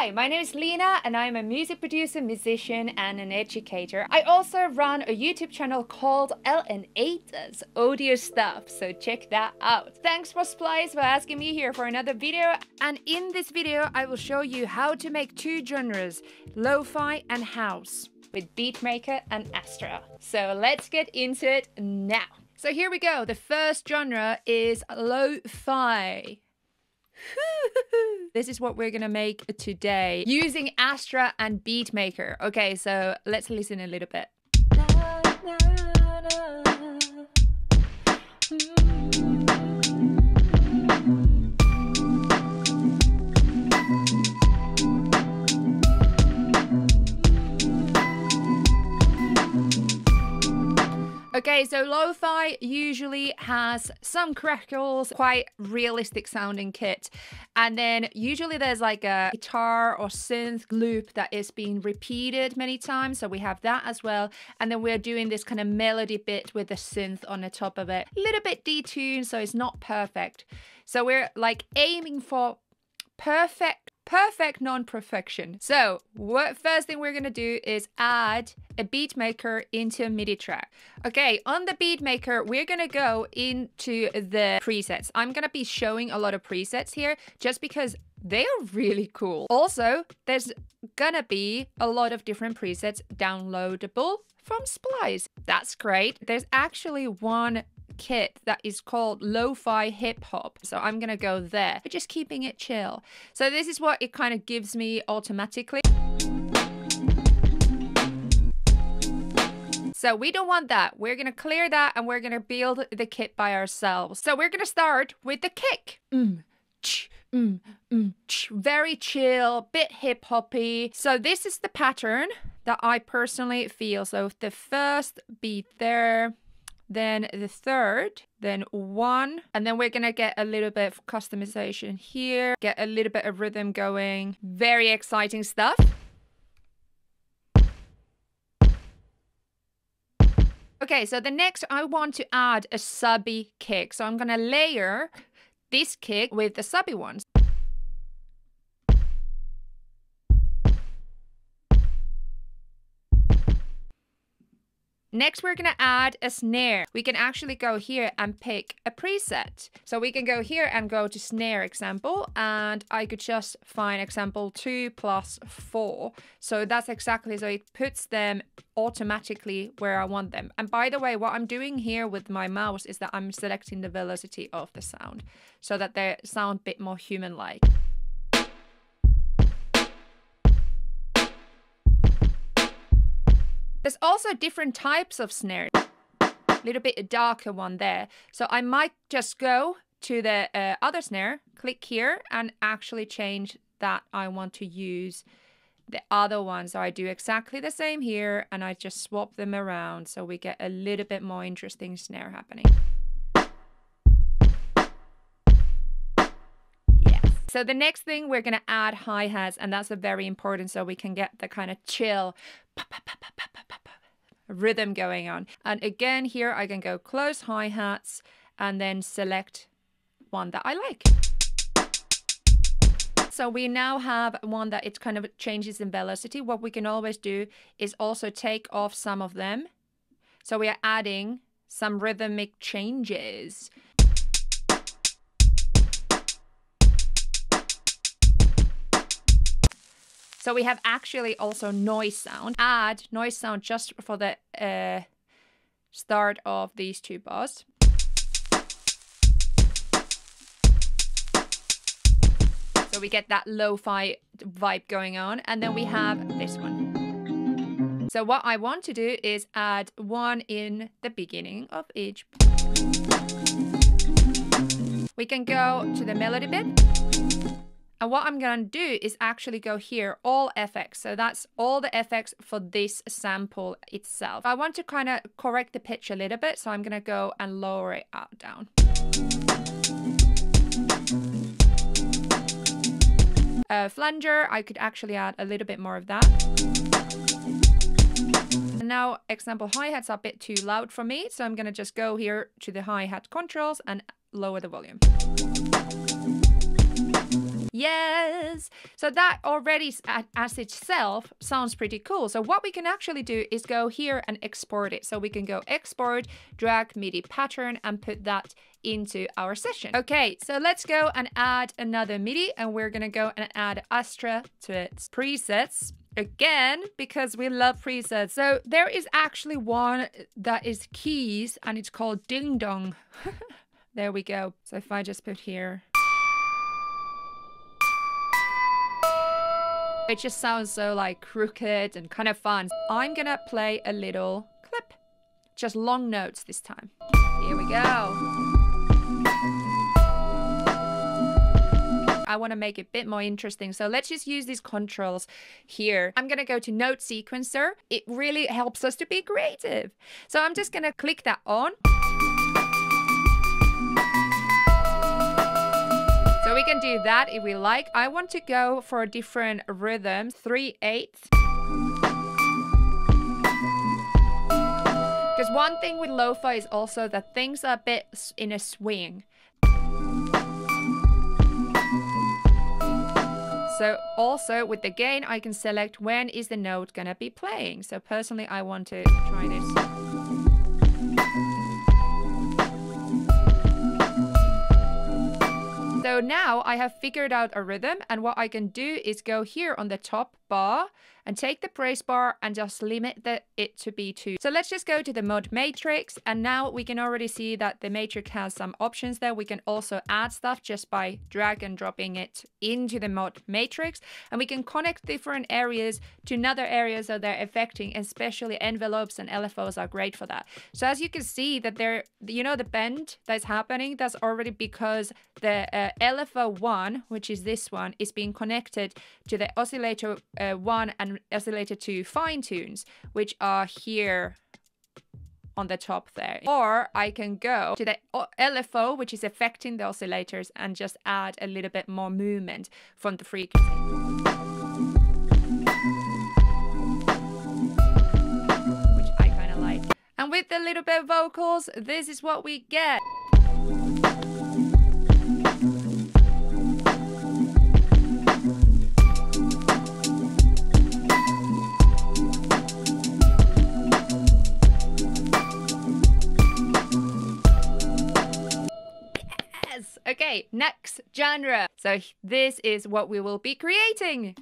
Hi, my name is Lena and I'm a music producer, musician and an educator. I also run a YouTube channel called LNA Does Audio Stuff, so check that out. Thanks for Splice for asking me here for another video. And in this video, I will show you how to make two genres, lo-fi and house, with Beatmaker and Astra. So let's get into it now. So here we go. The first genre is lo-fi. This is what we're gonna make today using Astra and Beatmaker. Okay, so let's listen a little bit. Okay, so lo-fi usually has some crackles, quite realistic sounding kit. And then usually there's like a guitar or synth loop that is being repeated many times. So we have that as well. And then we're doing this kind of melody bit with the synth on the top of it. A little bit detuned, so it's not perfect. So we're like aiming for perfect perfect non-perfection. So what first thing we're gonna do is add a beat maker into a MIDI track. Okay, on the beat maker, we're gonna go into the presets. I'm gonna be showing a lot of presets here just because they are really cool. Also, there's gonna be a lot of different presets downloadable from Splice. That's great. There's actually one kit that is called Lo-Fi Hip Hop. So I'm to go there, but just keeping it chill. So this is what it kind of gives me automatically. So we don't want that. We're going to clear that and we're going to build the kit by ourselves. So we're going to start with the kick. Mm, ch, mm, mm, ch. Very chill, bit hip hoppy. So this is the pattern that I personally feel. So the first beat there, then the third, then one, and then we're gonna get a little bit of customization here, get a little bit of rhythm going. Very exciting stuff. Okay, so the next I want to add a subby kick. So I'm gonna layer this kick with the subby ones. Next, we're gonna add a snare. We can actually go here and pick a preset. So we can go here and go to snare example, and I could just find example two plus four. So that's exactly, so it puts them automatically where I want them. And by the way, what I'm doing here with my mouse is that I'm selecting the velocity of the sound so that they sound a bit more human-like. There's also different types of snare. A little bit darker one there. So I might just go to the uh, other snare, click here and actually change that I want to use the other one. So I do exactly the same here and I just swap them around so we get a little bit more interesting snare happening. So the next thing we're going to add hi-hats and that's a very important so we can get the kind of chill rhythm going on. And again, here I can go close hi-hats and then select one that I like. So we now have one that it kind of changes in velocity. What we can always do is also take off some of them. So we are adding some rhythmic changes. So we have actually also noise sound. Add noise sound just for the uh, start of these two bars. So we get that lo-fi vibe going on. And then we have this one. So what I want to do is add one in the beginning of each. We can go to the melody bit. And what I'm going to do is actually go here, all FX. So that's all the FX for this sample itself. I want to kind of correct the pitch a little bit. So I'm going to go and lower it out down. A flanger, I could actually add a little bit more of that. And now example hi-hats are a bit too loud for me. So I'm going to just go here to the hi-hat controls and lower the volume. Yes. So that already as itself sounds pretty cool. So what we can actually do is go here and export it. So we can go export, drag MIDI pattern and put that into our session. Okay, so let's go and add another MIDI and we're gonna go and add Astra to its presets again because we love presets. So there is actually one that is keys and it's called Ding Dong. there we go. So if I just put here It just sounds so like crooked and kind of fun. I'm gonna play a little clip. Just long notes this time. Here we go. I want to make it a bit more interesting. So let's just use these controls here. I'm going to go to note sequencer. It really helps us to be creative. So I'm just going to click that on. We can do that if we like. I want to go for a different rhythm, 3 8 Because one thing with lo-fi is also that things are a bit in a swing. So also with the gain, I can select when is the note gonna be playing. So personally, I want to try this. So now I have figured out a rhythm and what I can do is go here on the top bar and take the brace bar and just limit the, it to be 2. So let's just go to the mod matrix and now we can already see that the matrix has some options there. We can also add stuff just by drag and dropping it into the mod matrix and we can connect different areas to another areas that they're affecting especially envelopes and LFOs are great for that. So as you can see that there, you know the bend that's happening that's already because the uh, LFO1 which is this one is being connected to the oscillator uh, 1 and oscillator 2 fine tunes, which are here on the top there. Or I can go to the LFO, which is affecting the oscillators, and just add a little bit more movement from the frequency. Which I kind of like. And with the little bit of vocals, this is what we get. Next genre. So this is what we will be creating.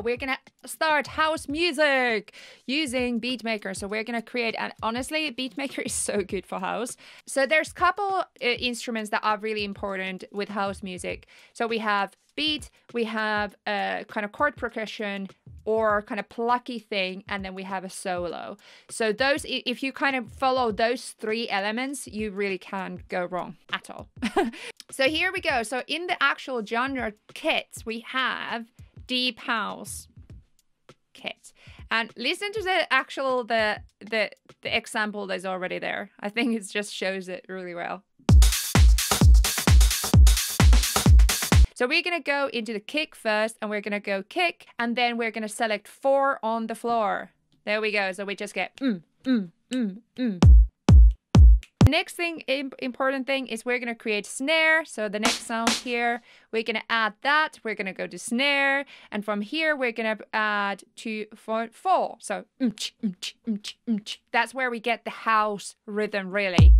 We're gonna start house music using Beatmaker. So we're gonna create, and honestly, Beatmaker is so good for house. So there's a couple uh, instruments that are really important with house music. So we have beat, we have a kind of chord progression or kind of plucky thing, and then we have a solo. So those, if you kind of follow those three elements, you really can't go wrong at all. so here we go. So in the actual genre kits, we have deep house kit and listen to the actual the the the example that's already there i think it just shows it really well So we're to go into the kick first and we're to go kick and then we're to select four on the floor. There we go. So we just get mm, mm, mm, mm. Next thing, important thing is we're going to create snare. So the next sound here, we're going to add that. We're going to go to snare. And from here, we're going to add two, four, four. So that's where we get the house rhythm really.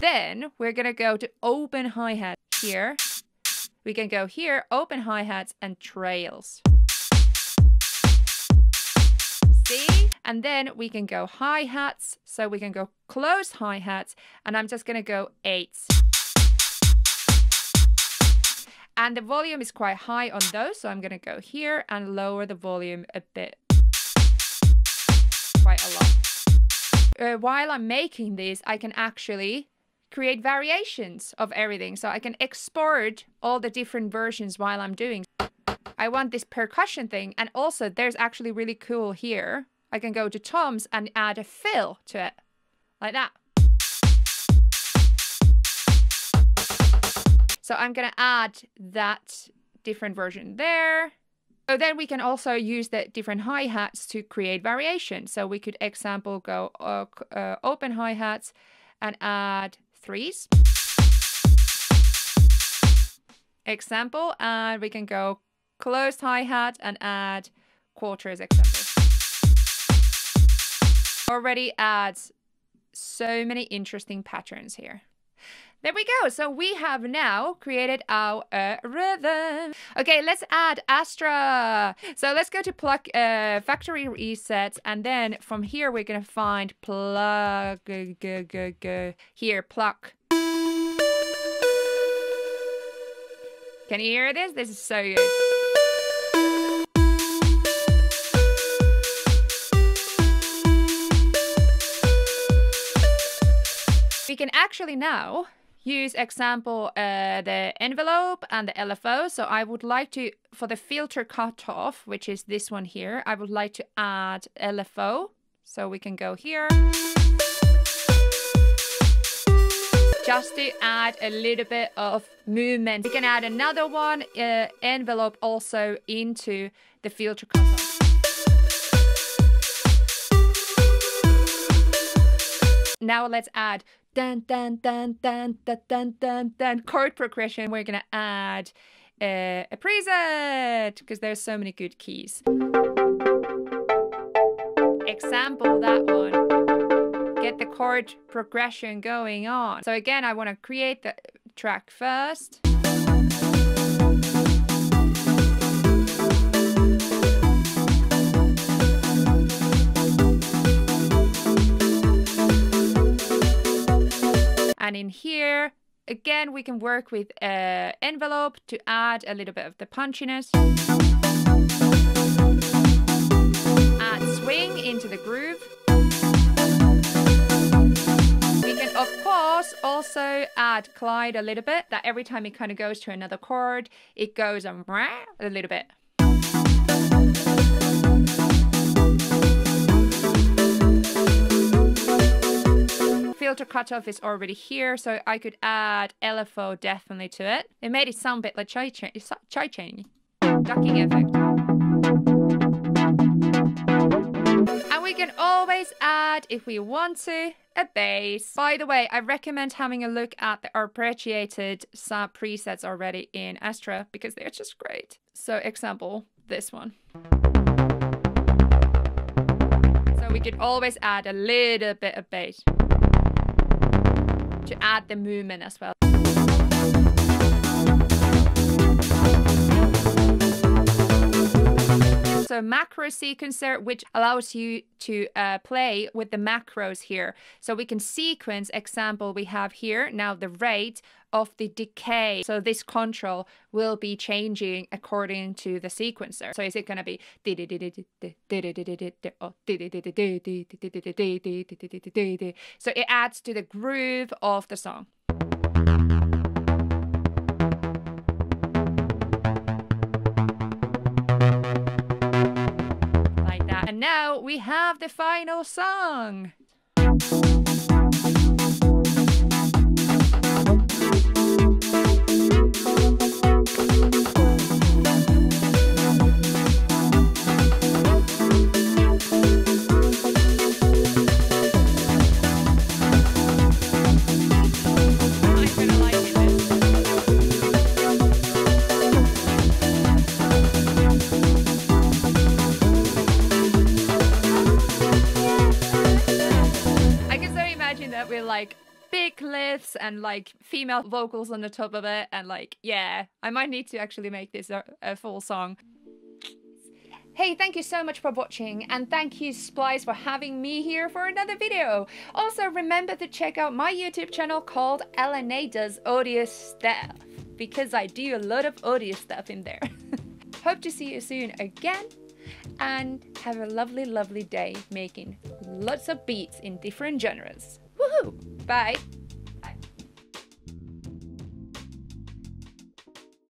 Then we're going to go to open hi-hat here. We can go here, open hi-hats and trails. And then we can go hi-hats. So we can go close hi-hats and I'm just going to go eights. And the volume is quite high on those. So I'm going to go here and lower the volume a bit. Quite a lot. Uh, while I'm making this, I can actually create variations of everything. So I can export all the different versions while I'm doing. I want this percussion thing. And also, there's actually really cool here. I can go to toms and add a fill to it, like that. So I'm going to add that different version there. So then we can also use the different hi-hats to create variation. So we could example go uh, uh, open hi-hats and add threes. Example, and we can go closed hi-hat and add quarters example. Already adds so many interesting patterns here. There we go. So we have now created our uh, rhythm. Okay, let's add Astra. So let's go to plug uh, factory presets. And then from here, we're going to find plug. Here, pluck. Can you hear this? This is so good. We can actually now use example uh, the envelope and the LFO. So I would like to, for the filter cutoff, which is this one here, I would like to add LFO. So we can go here. Just to add a little bit of movement. We can add another one, uh, envelope also into the filter cutoff. Now let's add dun dun dun dun dun dun dun dun chord progression. We're gonna add uh, a preset because there's so many good keys. Example that one. Get the chord progression going on. So again, I want to create the track first. And in here, again, we can work with uh, envelope to add a little bit of the punchiness. Add swing into the groove. We can, of course, also add glide a little bit, that every time it kind of goes to another chord, it goes a little bit. Filter cutoff is already here, so I could add LFO definitely to it. It made it sound a bit like chai chain, chai chain, ducking effect. And we can always add, if we want to, a bass. By the way, I recommend having a look at the arpeggiated sub presets already in Astra because they're just great. So example, this one. So we could always add a little bit of bass at the moment as well. So macro sequencer, which allows you to uh, play with the macros here. So we can sequence, example we have here, now the rate of the decay. So this control will be changing according to the sequencer. So is it going to be so it adds to the groove of the song. Now we have the final song. And like female vocals on the top of it and like yeah i might need to actually make this a, a full song Hey, thank you so much for watching and thank you Splice for having me here for another video. Also remember to check out my YouTube channel called LNA Does Audio Stuff because I do a lot of audio stuff in there. Hope to see you soon again and have a lovely, lovely day making lots of beats in different genres. Woohoo! Bye!